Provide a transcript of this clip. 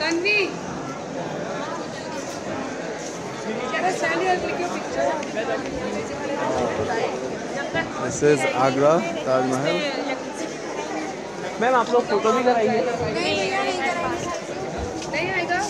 Tanvi. stand here this is Agra Taj Mahal ma'am आप लोग photo भी कराइए। नहीं आएगा